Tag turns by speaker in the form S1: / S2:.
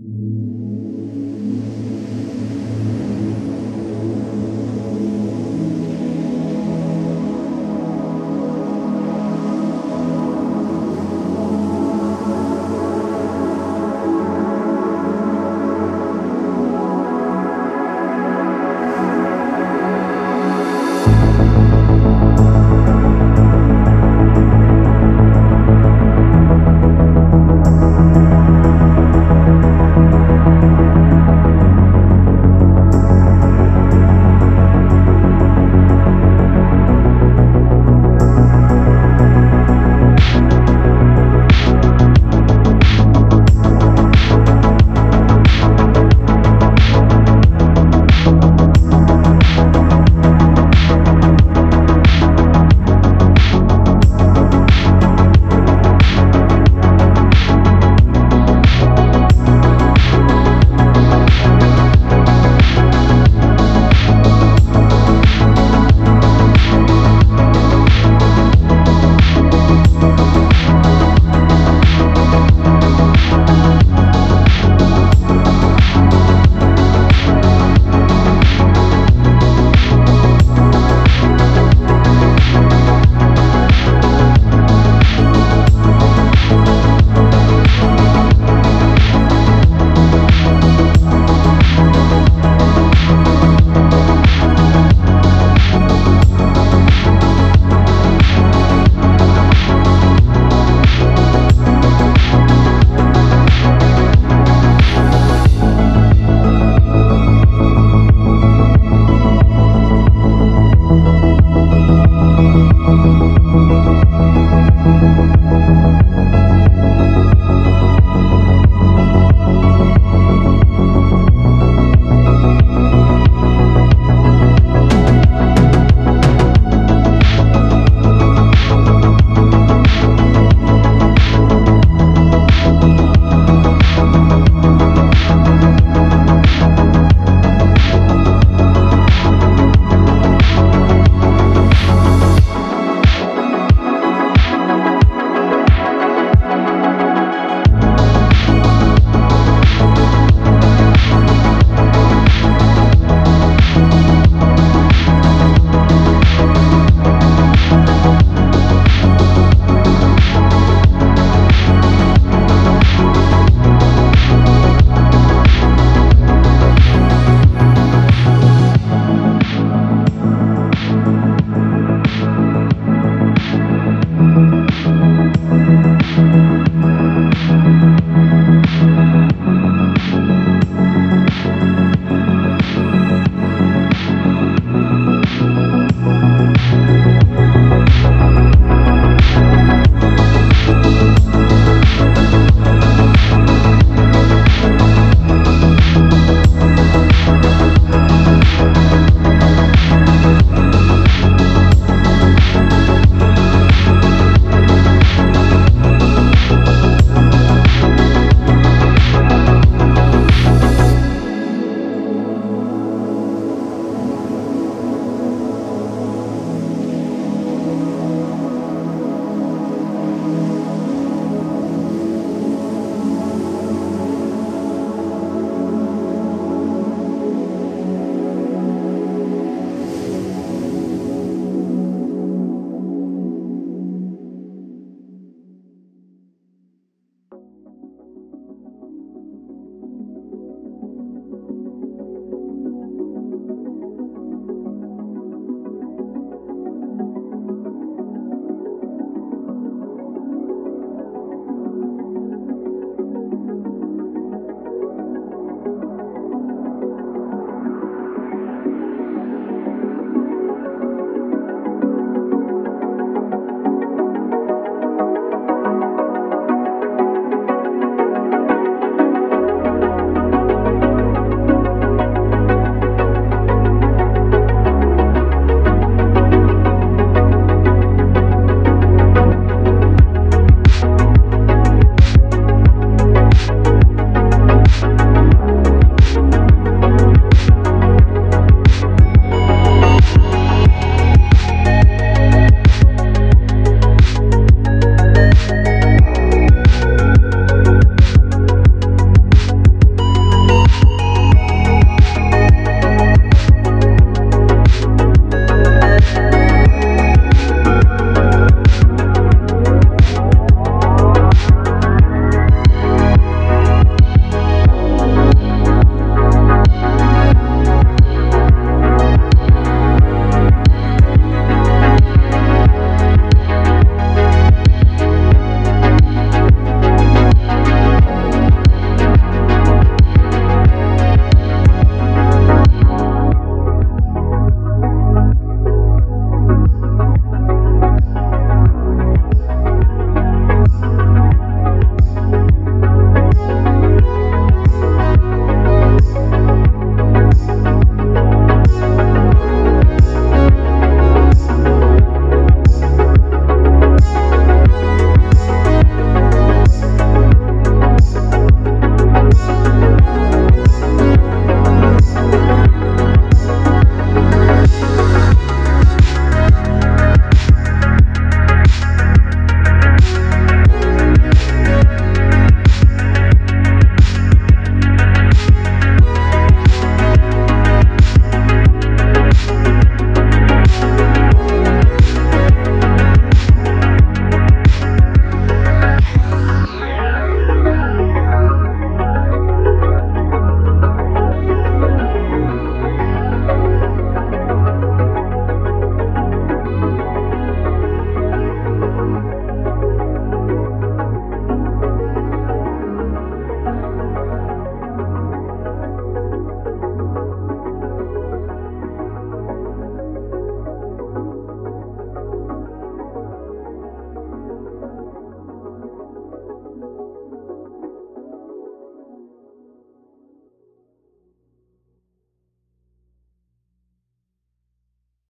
S1: you